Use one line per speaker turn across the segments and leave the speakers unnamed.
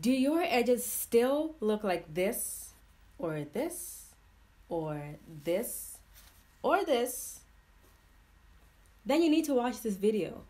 Do your edges still look like this, or this, or this, or this? Then you need to watch this video.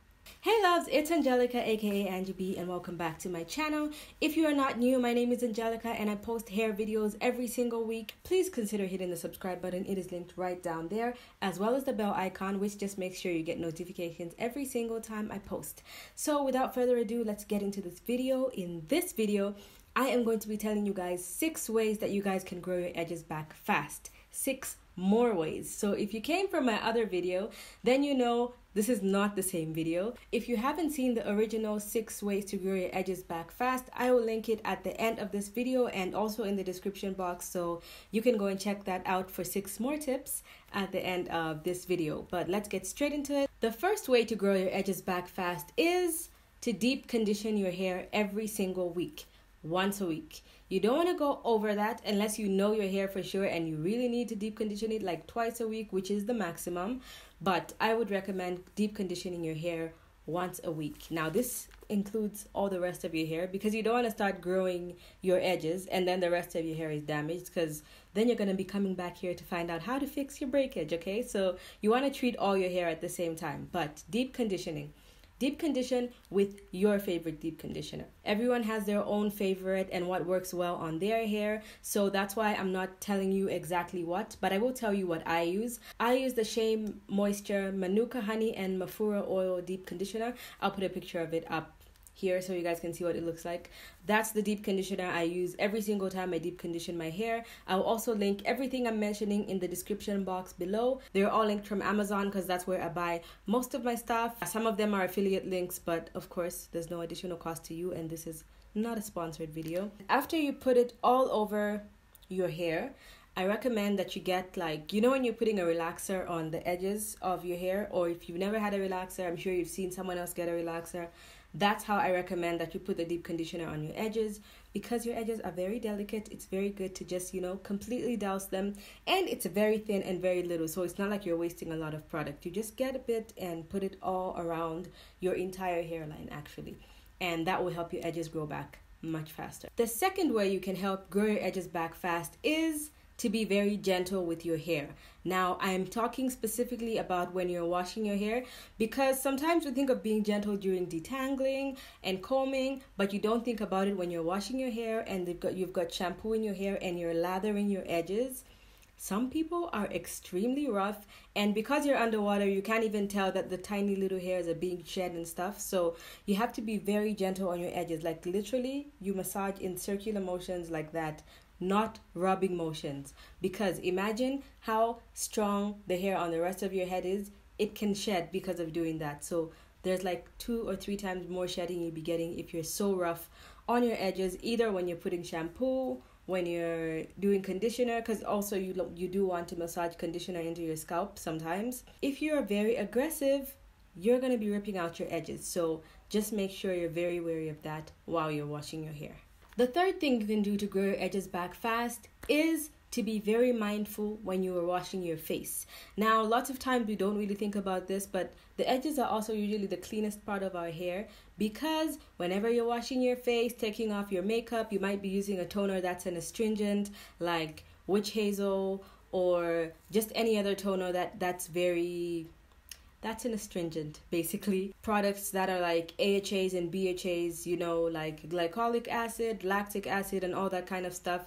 Hey loves, it's Angelica aka Angie Bee and welcome back to my channel. If you are not new, my name is Angelica and I post hair videos every single week. Please consider hitting the subscribe button. It is linked right down there as well as the bell icon which just makes sure you get notifications every single time I post. So without further ado, let's get into this video. In this video, I am going to be telling you guys six ways that you guys can grow your edges back fast. Six more ways. So if you came from my other video, then you know this is not the same video. If you haven't seen the original 6 ways to grow your edges back fast, I will link it at the end of this video and also in the description box so you can go and check that out for 6 more tips at the end of this video. But let's get straight into it. The first way to grow your edges back fast is to deep condition your hair every single week, once a week. You don't want to go over that unless you know your hair for sure and you really need to deep condition it like twice a week, which is the maximum. But I would recommend deep conditioning your hair once a week. Now, this includes all the rest of your hair because you don't want to start growing your edges and then the rest of your hair is damaged because then you're going to be coming back here to find out how to fix your breakage, okay? So, you want to treat all your hair at the same time, but deep conditioning deep condition with your favorite deep conditioner. Everyone has their own favorite and what works well on their hair. So that's why I'm not telling you exactly what, but I will tell you what I use. I use the Shea Moisture Manuka Honey and Mafura Oil Deep Conditioner. I'll put a picture of it up here so you guys can see what it looks like. That's the deep conditioner I use every single time I deep condition my hair. I'll also link everything I'm mentioning in the description box below. They're all linked from Amazon because that's where I buy most of my stuff. Some of them are affiliate links, but of course, there's no additional cost to you, and this is not a sponsored video. After you put it all over your hair, I recommend that you get like you know when you're putting a relaxer on the edges of your hair or if you've never had a relaxer, I'm sure you've seen someone else get a relaxer. That's how I recommend that you put the deep conditioner on your edges because your edges are very delicate. It's very good to just, you know, completely douse them. And it's very thin and very little, so it's not like you're wasting a lot of product. You just get a bit and put it all around your entire hairline, actually. And that will help your edges grow back much faster. The second way you can help grow your edges back fast is to be very gentle with your hair. Now, I'm talking specifically about when you're washing your hair because sometimes we think of being gentle during detangling and combing, but you don't think about it when you're washing your hair and you've got, you've got shampoo in your hair and you're lathering your edges. Some people are extremely rough, and because you're underwater, you can't even tell that the tiny little hairs are being shed and stuff. So, you have to be very gentle on your edges. Like, literally, you massage in circular motions like that not rubbing motions. Because imagine how strong the hair on the rest of your head is, it can shed because of doing that. So there's like two or three times more shedding you'll be getting if you're so rough on your edges, either when you're putting shampoo, when you're doing conditioner, because also you you do want to massage conditioner into your scalp sometimes. If you are very aggressive, you're gonna be ripping out your edges. So just make sure you're very wary of that while you're washing your hair. The third thing you can do to grow your edges back fast is to be very mindful when you are washing your face. Now, lots of times we don't really think about this, but the edges are also usually the cleanest part of our hair because whenever you're washing your face, taking off your makeup, you might be using a toner that's an astringent like witch hazel or just any other toner that that's very that's an astringent basically. Products that are like AHAs and BHAs you know like glycolic acid lactic acid and all that kind of stuff.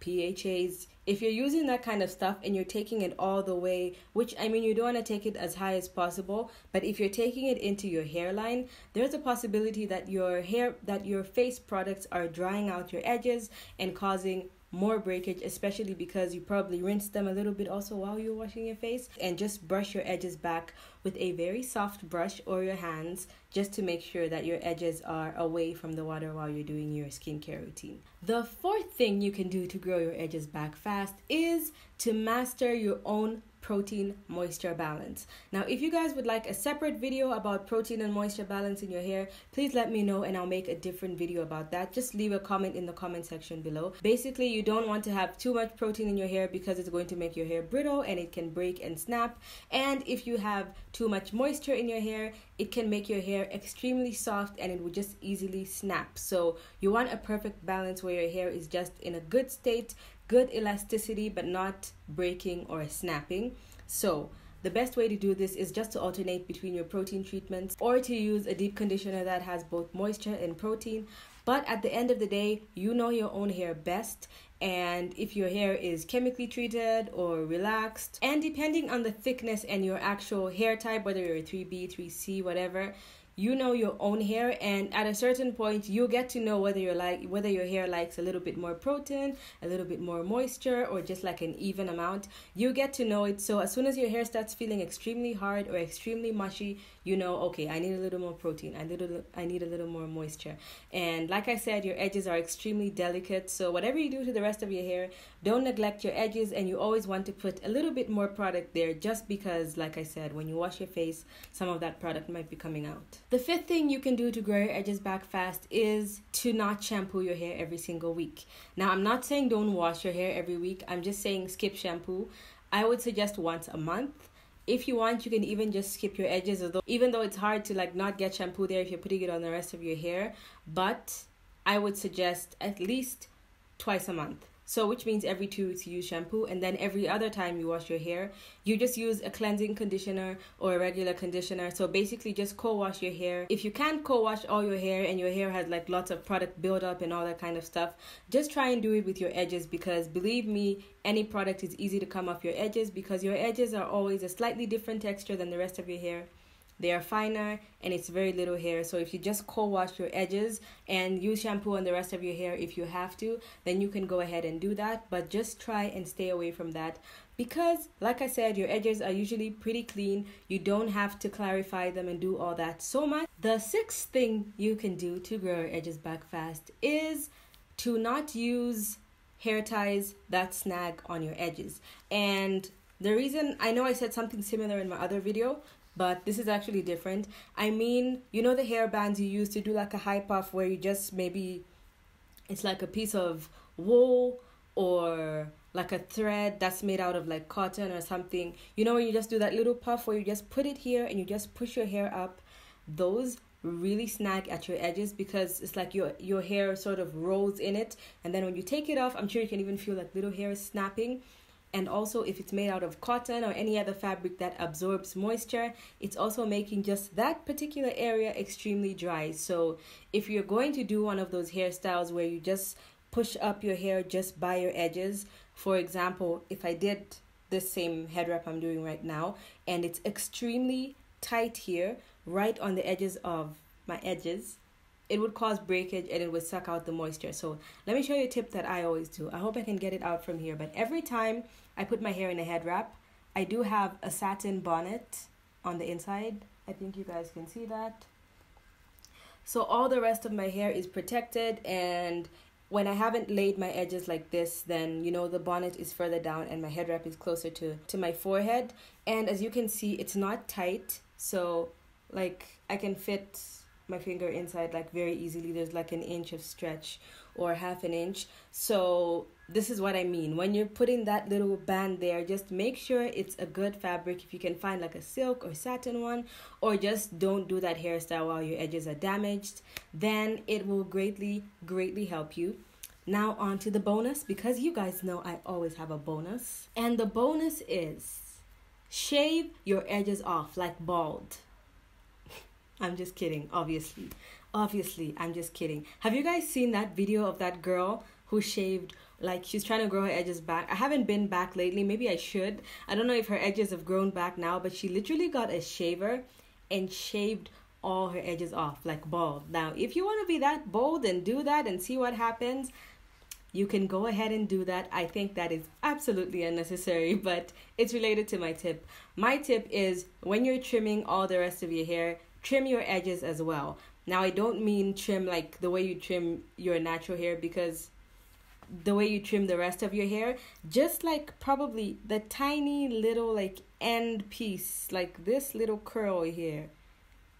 PHAs if you're using that kind of stuff and you're taking it all the way which i mean you don't want to take it as high as possible but if you're taking it into your hairline there's a possibility that your hair that your face products are drying out your edges and causing more breakage, especially because you probably rinsed them a little bit also while you're washing your face. And just brush your edges back with a very soft brush or your hands just to make sure that your edges are away from the water while you're doing your skincare routine. The fourth thing you can do to grow your edges back fast is to master your own protein moisture balance. Now, if you guys would like a separate video about protein and moisture balance in your hair, please let me know and I'll make a different video about that. Just leave a comment in the comment section below. Basically, you don't want to have too much protein in your hair because it's going to make your hair brittle and it can break and snap. And if you have too much moisture in your hair, it can make your hair extremely soft and it will just easily snap. So, you want a perfect balance where your hair is just in a good state good elasticity but not breaking or snapping. So, the best way to do this is just to alternate between your protein treatments or to use a deep conditioner that has both moisture and protein. But at the end of the day, you know your own hair best. And if your hair is chemically treated or relaxed, and depending on the thickness and your actual hair type, whether you're 3B, 3C, whatever, you know your own hair. And at a certain point you get to know whether you're like whether your hair likes a little bit more protein a little bit more moisture or just like an even amount. You get to know it. So as soon as your hair starts feeling extremely hard or extremely mushy you know okay i need a little more protein. I need a, I need a little more moisture. And like i said your edges are extremely delicate. So whatever you do to the rest of your hair. Don't neglect your edges and you always want to put a little bit more product there just because like i said when you wash your face some of that product might be coming out. The fifth thing you can do to grow your edges back fast is to not shampoo your hair every single week. Now i'm not saying don't wash your hair every week. I'm just saying skip shampoo. I would suggest once a month. If you want you can even just skip your edges although even though it's hard to like not get shampoo there if you're putting it on the rest of your hair. But i would suggest at least twice a month so, which means every two weeks you use shampoo, and then every other time you wash your hair, you just use a cleansing conditioner or a regular conditioner. So, basically, just co wash your hair. If you can't co wash all your hair and your hair has like lots of product buildup and all that kind of stuff, just try and do it with your edges because believe me, any product is easy to come off your edges because your edges are always a slightly different texture than the rest of your hair they are finer and it's very little hair. So if you just co-wash your edges and use shampoo on the rest of your hair if you have to then you can go ahead and do that. But just try and stay away from that because like i said your edges are usually pretty clean. You don't have to clarify them and do all that so much. The sixth thing you can do to grow your edges back fast is to not use hair ties that snag on your edges. And the reason I know I said something similar in my other video, but this is actually different. I mean, you know the hair bands you use to do like a high puff where you just maybe it's like a piece of wool or like a thread that's made out of like cotton or something. You know when you just do that little puff where you just put it here and you just push your hair up. Those really snag at your edges because it's like your your hair sort of rolls in it and then when you take it off, I'm sure you can even feel like little hairs snapping and also if it's made out of cotton or any other fabric that absorbs moisture it's also making just that particular area extremely dry. So if you're going to do one of those hairstyles where you just push up your hair just by your edges for example if i did this same head wrap i'm doing right now and it's extremely tight here right on the edges of my edges it would cause breakage and it would suck out the moisture. So let me show you a tip that I always do. I hope I can get it out from here. But every time I put my hair in a head wrap, I do have a satin bonnet on the inside. I think you guys can see that. So all the rest of my hair is protected and when I haven't laid my edges like this, then you know the bonnet is further down and my head wrap is closer to, to my forehead. And as you can see, it's not tight. So like I can fit my finger inside like very easily. There's like an inch of stretch or half an inch. So this is what i mean. When you're putting that little band there just make sure it's a good fabric. If you can find like a silk or satin one or just don't do that hairstyle while your edges are damaged then it will greatly greatly help you. Now on to the bonus because you guys know i always have a bonus. And the bonus is shave your edges off like bald I'm just kidding, obviously. Obviously, I'm just kidding. Have you guys seen that video of that girl who shaved like she's trying to grow her edges back. I haven't been back lately. Maybe I should. I don't know if her edges have grown back now, but she literally got a shaver and shaved all her edges off like bald. Now, if you want to be that bold and do that and see what happens, you can go ahead and do that. I think that is absolutely unnecessary, but it's related to my tip. My tip is when you're trimming all the rest of your hair, trim your edges as well. Now, I don't mean trim like the way you trim your natural hair because the way you trim the rest of your hair, just like probably the tiny little like end piece, like this little curl here,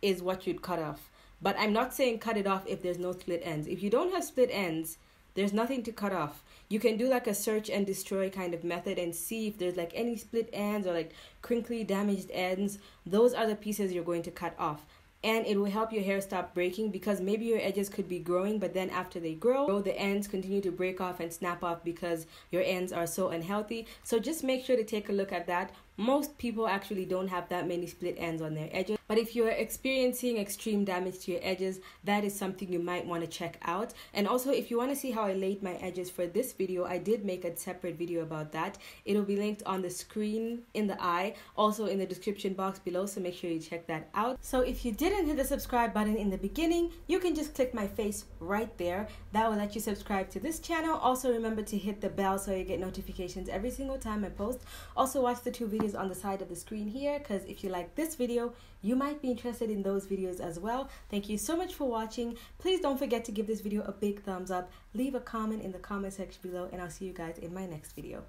is what you'd cut off. But I'm not saying cut it off if there's no split ends. If you don't have split ends, there's nothing to cut off. You can do like a search and destroy kind of method and see if there's like any split ends or like crinkly damaged ends. Those are the pieces you're going to cut off and it will help your hair stop breaking because maybe your edges could be growing but then after they grow the ends continue to break off and snap off because your ends are so unhealthy so just make sure to take a look at that most people actually don't have that many split ends on their edges. But if you're experiencing extreme damage to your edges that is something you might want to check out. And also if you want to see how I laid my edges for this video I did make a separate video about that. It'll be linked on the screen in the eye also in the description box below so make sure you check that out. So if you didn't hit the subscribe button in the beginning you can just click my face right there. That will let you subscribe to this channel. Also remember to hit the bell so you get notifications every single time I post. Also watch the two videos on the side of the screen here because if you like this video, you might be interested in those videos as well. Thank you so much for watching. Please don't forget to give this video a big thumbs up. Leave a comment in the comment section below and I'll see you guys in my next video.